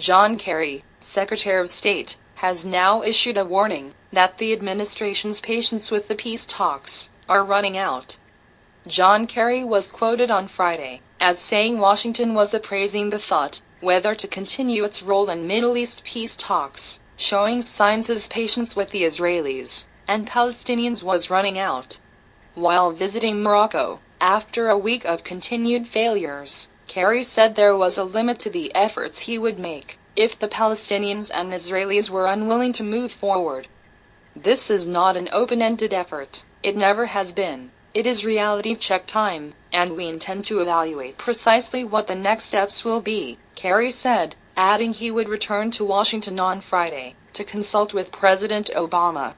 John Kerry, Secretary of State, has now issued a warning that the administration's patience with the peace talks are running out. John Kerry was quoted on Friday as saying Washington was appraising the thought whether to continue its role in Middle East peace talks, showing signs his patience with the Israelis and Palestinians was running out. While visiting Morocco, after a week of continued failures, Kerry said there was a limit to the efforts he would make if the Palestinians and Israelis were unwilling to move forward. This is not an open-ended effort, it never has been. It is reality check time, and we intend to evaluate precisely what the next steps will be, Kerry said, adding he would return to Washington on Friday to consult with President Obama.